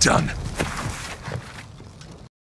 done.